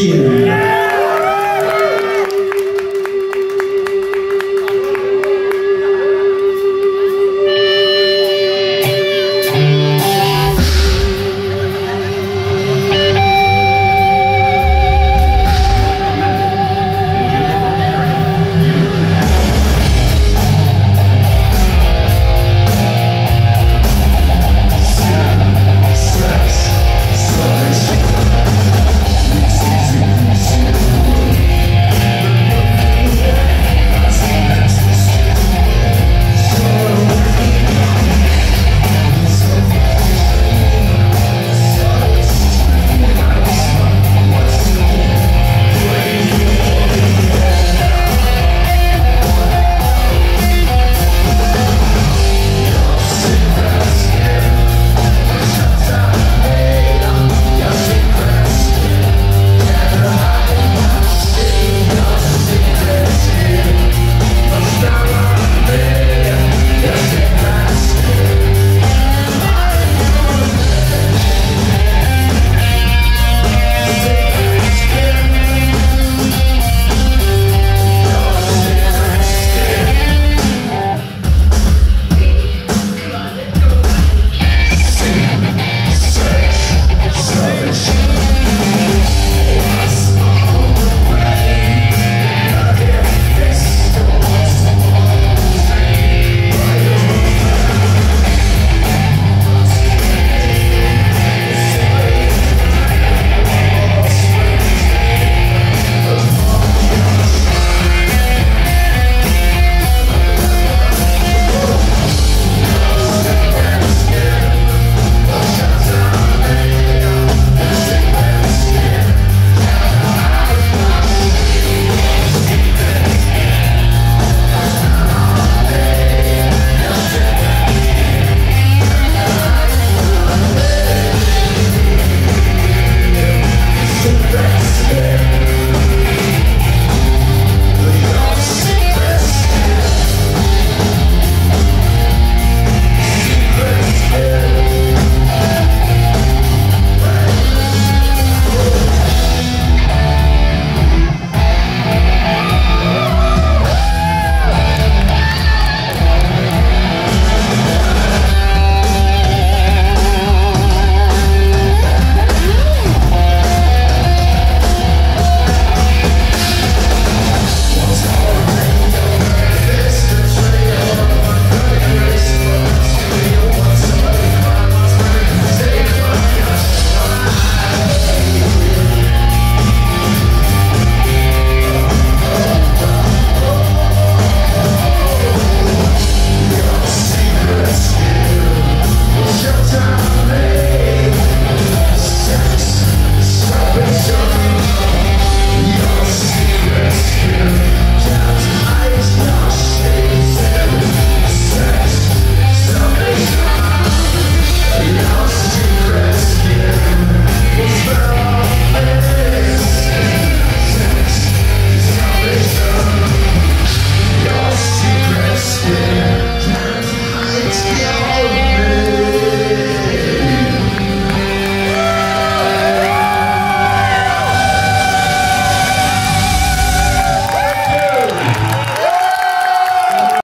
Yeah.